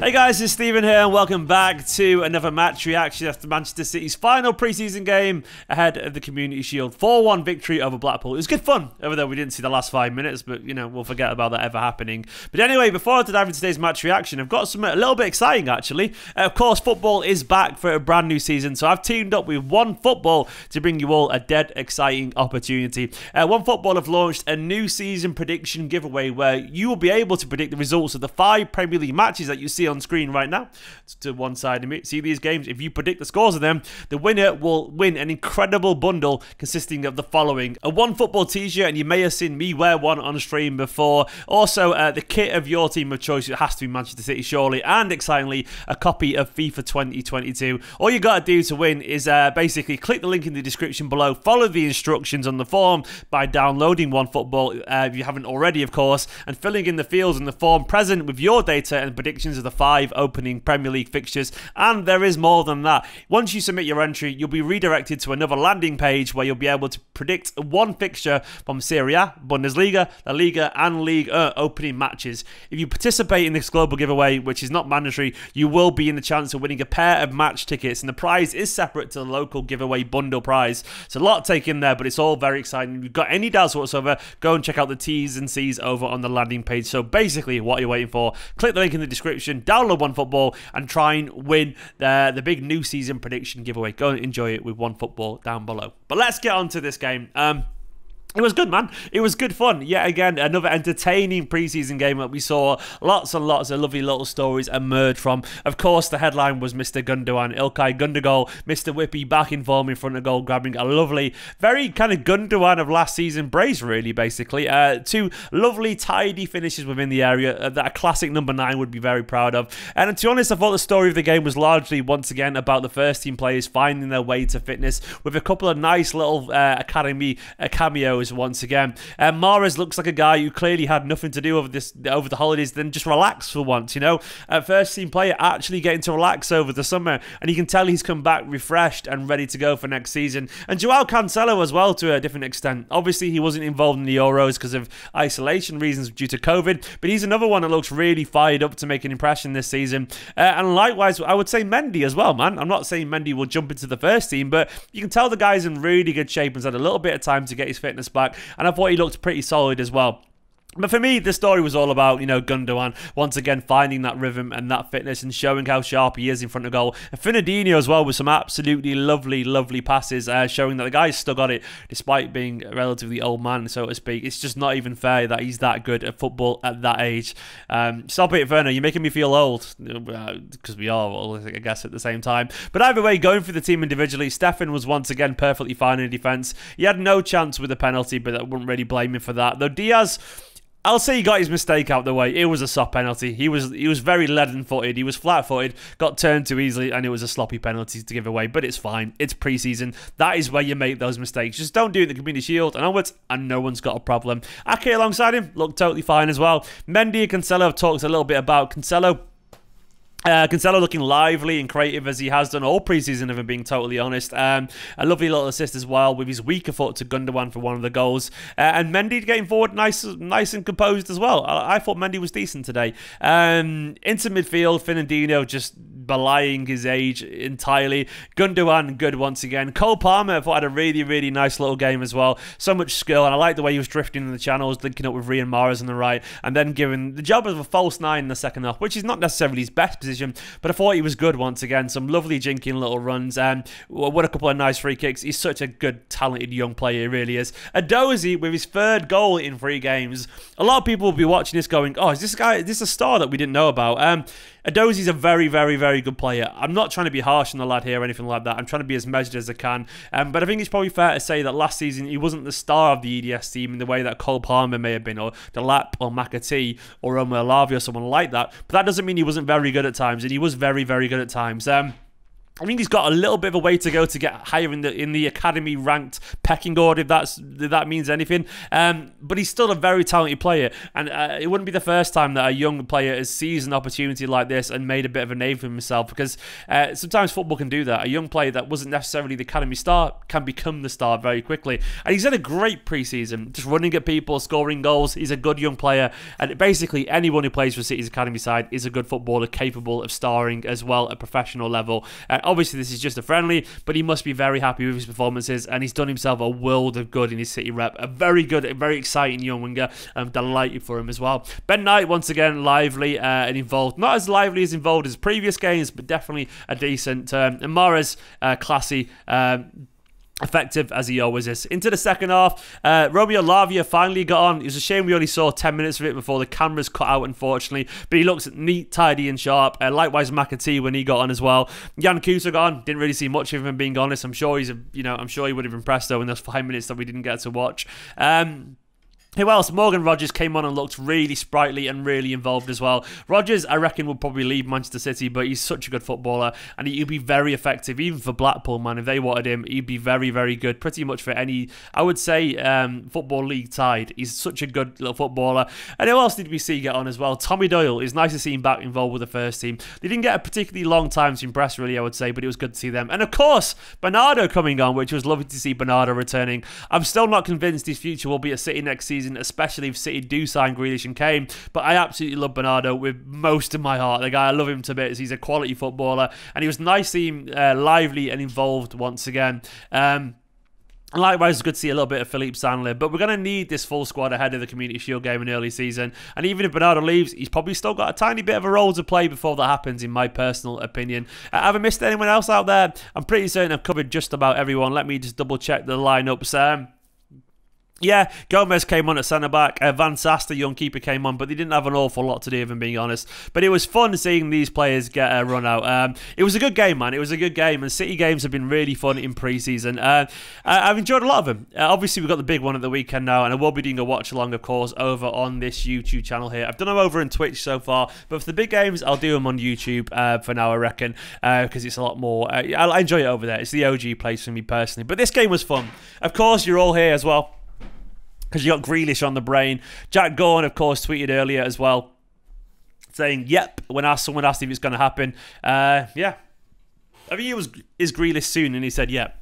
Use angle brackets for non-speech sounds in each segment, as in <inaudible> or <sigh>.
Hey guys, it's Steven here, and welcome back to another match reaction after Manchester City's final preseason game ahead of the Community Shield 4 1 victory over Blackpool. It was good fun, even though we didn't see the last five minutes, but you know, we'll forget about that ever happening. But anyway, before I dive into today's match reaction, I've got something a little bit exciting actually. Uh, of course, football is back for a brand new season, so I've teamed up with One Football to bring you all a dead exciting opportunity. Uh, One Football have launched a new season prediction giveaway where you will be able to predict the results of the five Premier League matches that you see on screen right now to one side of me. See these games? If you predict the scores of them, the winner will win an incredible bundle consisting of the following. A one football t-shirt, and you may have seen me wear one on stream before. Also, uh, the kit of your team of choice. It has to be Manchester City, surely. And excitingly, a copy of FIFA 2022. All you got to do to win is uh, basically click the link in the description below, follow the instructions on the form by downloading OneFootball, uh, if you haven't already, of course, and filling in the fields in the form present with your data and predictions of the five opening Premier League fixtures, and there is more than that. Once you submit your entry, you'll be redirected to another landing page where you'll be able to predict one fixture from Serie A, Bundesliga, La Liga, and League uh, opening matches. If you participate in this global giveaway, which is not mandatory, you will be in the chance of winning a pair of match tickets, and the prize is separate to the local giveaway bundle prize. It's a lot taken there, but it's all very exciting. If you've got any doubts whatsoever, go and check out the T's and C's over on the landing page. So basically, what are you waiting for? Click the link in the description, download OneFootball, and try and win the, the big new season prediction giveaway. Go and enjoy it with OneFootball down below. But let's get on to this game. Um, it was good, man. It was good fun. Yet again, another entertaining preseason game that we saw lots and lots of lovely little stories emerge from. Of course, the headline was Mr. Gundogan, Ilkay Gundogan, Mr. Whippy back in form in front of goal, grabbing a lovely, very kind of Gundogan of last season brace, really, basically. Uh, two lovely, tidy finishes within the area uh, that a classic number nine would be very proud of. And to be honest, I thought the story of the game was largely, once again, about the first team players finding their way to fitness with a couple of nice little uh, academy uh, cameos once again. Um, Mahrez looks like a guy who clearly had nothing to do over this over the holidays, then just relax for once. You know, a first team player actually getting to relax over the summer, and you can tell he's come back refreshed and ready to go for next season. And Joao Cancelo as well to a different extent. Obviously, he wasn't involved in the Euros because of isolation reasons due to COVID, but he's another one that looks really fired up to make an impression this season. Uh, and likewise, I would say Mendy as well, man. I'm not saying Mendy will jump into the first team, but you can tell the guy's in really good shape and had a little bit of time to get his fitness back. And I thought he looked pretty solid as well. But for me, the story was all about, you know, Gundogan once again finding that rhythm and that fitness and showing how sharp he is in front of goal. And Fernandinho as well with some absolutely lovely, lovely passes, uh, showing that the guy's still got it despite being a relatively old man, so to speak. It's just not even fair that he's that good at football at that age. Um, stop it, Werner. You're making me feel old because uh, we are I guess, at the same time. But either way, going for the team individually, Steffen was once again perfectly fine in defence. He had no chance with the penalty, but I wouldn't really blame him for that. Though Dias I'll say he got his mistake out the way. It was a soft penalty. He was he was very leaden-footed. He was flat-footed, got turned too easily, and it was a sloppy penalty to give away. But it's fine. It's preseason. That is where you make those mistakes. Just don't do it in the Community Shield and onwards, and no one's got a problem. Ake alongside him looked totally fine as well. Mendy and Cancelo have talked a little bit about Cancelo uh, Cancelo looking lively and creative as he has done all preseason, if I'm being totally honest. Um, a lovely little assist as well with his weaker foot to Gundogan for one of the goals. Uh, and Mendy getting forward nice nice and composed as well. I, I thought Mendy was decent today. Um, into midfield, Fernandinho just belying his age entirely. Gundogan good once again. Cole Palmer I thought had a really, really nice little game as well. So much skill, and I like the way he was drifting in the channels, linking up with Riyad Mahrez on the right, and then giving the job of a false nine in the second half, which is not necessarily his best position. But I thought he was good once again. Some lovely jinking little runs and what a couple of nice free kicks. He's such a good, talented young player, he really is. Edozie with his third goal in three games. A lot of people will be watching this going, oh, is this guy, is this a star that we didn't know about? Um, Edozie's a very, very, very good player. I'm not trying to be harsh on the lad here or anything like that. I'm trying to be as measured as I can. Um, but I think it's probably fair to say that last season he wasn't the star of the EDS team in the way that Cole Palmer may have been, or Delap, or McAtee, or Romeo Lavia, or someone like that. But that doesn't mean he wasn't very good at times, and he was very, very good at times. Um, I think he's got a little bit of a way to go to get higher in the in the academy ranked pecking order, if that's if that means anything. Um, but he's still a very talented player, and uh, it wouldn't be the first time that a young player has seized an opportunity like this and made a bit of a name for himself. Because uh, sometimes football can do that. A young player that wasn't necessarily the academy star can become the star very quickly, and he's had a great preseason, just running at people, scoring goals. He's a good young player, and basically anyone who plays for City's academy side is a good footballer, capable of starring as well at professional level. Uh, obviously, this is just a friendly, but he must be very happy with his performances, and he's done himself a world of good in his City rep. A very good, very exciting young winger. I'm delighted for him as well. Ben Knight, once again, lively uh, and involved. Not as lively as involved as previous games, but definitely a decent. Um, and Mahrez, uh, classy. Um, effective as he always is. Into the second half, uh, Romeo Lavia finally got on. It was a shame we only saw 10 minutes of it before the cameras cut out, unfortunately. But he looks neat, tidy, and sharp. Uh, likewise, McAtee when he got on as well. Jan Kusa got on. Didn't really see much of him, being honest. I'm sure he's, a, you know, I'm sure he would have impressed though in those <laughs> five minutes that we didn't get to watch. Um, who else? Morgan Rogers came on and looked really sprightly and really involved as well. Rogers, I reckon, will probably leave Manchester City, but he's such a good footballer and he'd be very effective, even for Blackpool, man. If they wanted him, he'd be very, very good. Pretty much for any, I would say, um, football league tied. He's such a good little footballer. And who else did we see get on as well? Tommy Doyle. It's nice to see him back involved with the first team. They didn't get a particularly long time to impress, really, I would say, but it was good to see them. And of course, Bernardo coming on, which was lovely to see Bernardo returning. I'm still not convinced his future will be at City next season, especially if City do sign Grealish and Kane. But I absolutely love Bernardo with most of my heart. The guy, I love him to bits. He's a quality footballer, and he was nice to see him uh, lively and involved once again. Um, Likewise, it's good to see a little bit of Philippe Sandler, but we're going to need this full squad ahead of the Community Shield game in early season. And even if Bernardo leaves, he's probably still got a tiny bit of a role to play before that happens, in my personal opinion. Uh, have I missed anyone else out there? I'm pretty certain I've covered just about everyone. Let me just double check the lineups. Um, yeah, Gomez came on at centre back. Uh, Van Sast, the young keeper, came on, but they didn't have an awful lot to do, if I'm being honest. But it was fun seeing these players get a run out. Um, it was a good game, man. It was a good game, and City games have been really fun in pre-season. Uh, I've enjoyed a lot of them. Uh, obviously, we've got the big one at the weekend now, and I will be doing a watch along, of course, over on this YouTube channel here. I've done them over on Twitch so far, but for the big games, I'll do them on YouTube uh, for now, I reckon, because uh, it's a lot more. Uh, I enjoy it over there. It's the OG place for me personally. But this game was fun. Of course, you're all here as well because you got Grealish on the brain. Jack Gaughan, of course, tweeted earlier as well, saying, "Yep." When asked, someone asked if it's going to happen, uh, yeah. I think it was is Grealish soon, and he said, "Yep."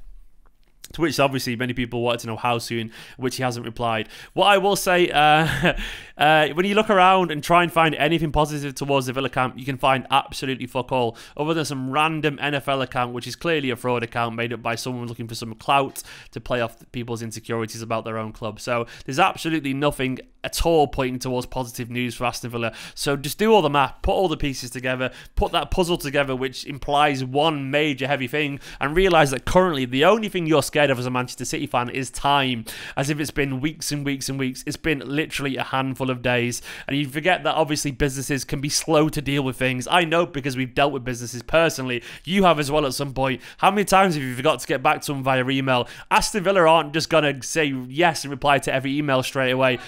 To which obviously many people wanted to know how soon, which he hasn't replied. What I will say, uh, <laughs> uh, when you look around and try and find anything positive towards the Villa camp, you can find absolutely fuck all, other than some random NFL account, which is clearly a fraud account made up by someone looking for some clout to play off people's insecurities about their own club. So there's absolutely nothing at all pointing towards positive news for Aston Villa. So just do all the math, put all the pieces together, put that puzzle together, which implies one major heavy thing, and realise that currently the only thing you're scared of as a Manchester City fan is time. As if it's been weeks and weeks and weeks. It's been literally a handful of days. And you forget that obviously businesses can be slow to deal with things. I know because we've dealt with businesses personally. You have as well at some point. How many times have you forgot to get back to them via email? Aston Villa aren't just going to say yes and reply to every email straight away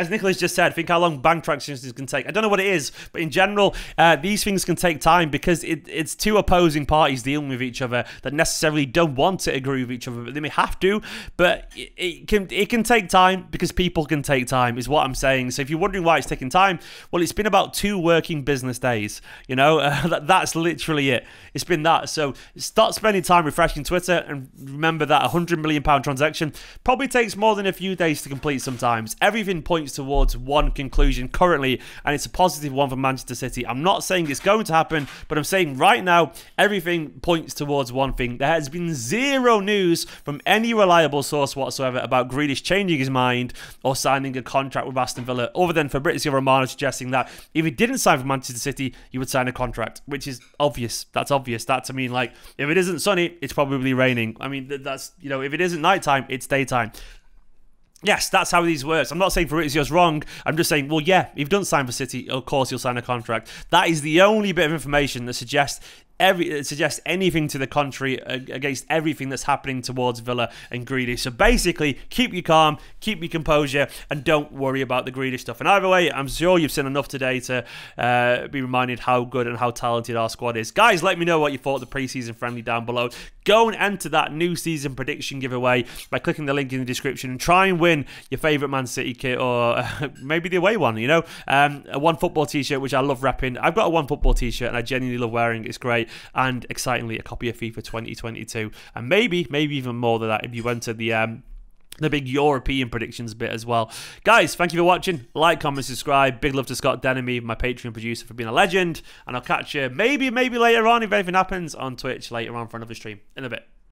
as Nicholas just said, think how long bank transactions can take. I don't know what it is, but in general, uh, these things can take time because it, it's two opposing parties dealing with each other that necessarily don't want to agree with each other, but they may have to. But it, it can it can take time because people can take time, is what I'm saying. So if you're wondering why it's taking time, well, it's been about two working business days. You know, uh, <laughs> that, that's literally it. It's been that. So start spending time refreshing Twitter and remember that a hundred million pound transaction probably takes more than a few days to complete. Sometimes everything points points towards one conclusion currently, and it's a positive one for Manchester City. I'm not saying it's going to happen, but I'm saying right now, everything points towards one thing. There has been zero news from any reliable source whatsoever about Grealish changing his mind or signing a contract with Aston Villa, other than Fabrizio Romano suggesting that if he didn't sign for Manchester City, he would sign a contract, which is obvious. That's obvious. That to mean like if it isn't sunny, it's probably raining. I mean, that's you know, if it isn't nighttime, it's daytime. Yes, that's how these works. I'm not saying Fabrizio's wrong. I'm just saying, well, yeah, if you don't sign for City, of course you'll sign a contract. That is the only bit of information that suggests every suggest anything to the contrary against everything that's happening towards Villa and Greedy. So basically, keep you calm, keep your composure, and don't worry about the greedy stuff. And either way, I'm sure you've seen enough today to uh, be reminded how good and how talented our squad is. Guys, let me know what you thought of the preseason friendly down below. Go and enter that new season prediction giveaway by clicking the link in the description and try and win your favourite Man City kit or uh, <laughs> maybe the away one, you know. Um, a one football t shirt, which I love wrapping. I've got a one football t shirt and I genuinely love wearing it. It's great. And excitingly, a copy of FIFA 2022. And maybe, maybe even more than that if you went to the. Um, the big European predictions bit as well. Guys, thank you for watching. Like, comment, subscribe. Big love to Scott Denemy, my Patreon producer, for being a legend. And I'll catch you maybe, maybe later on, if anything happens, on Twitch later on for another stream in a bit.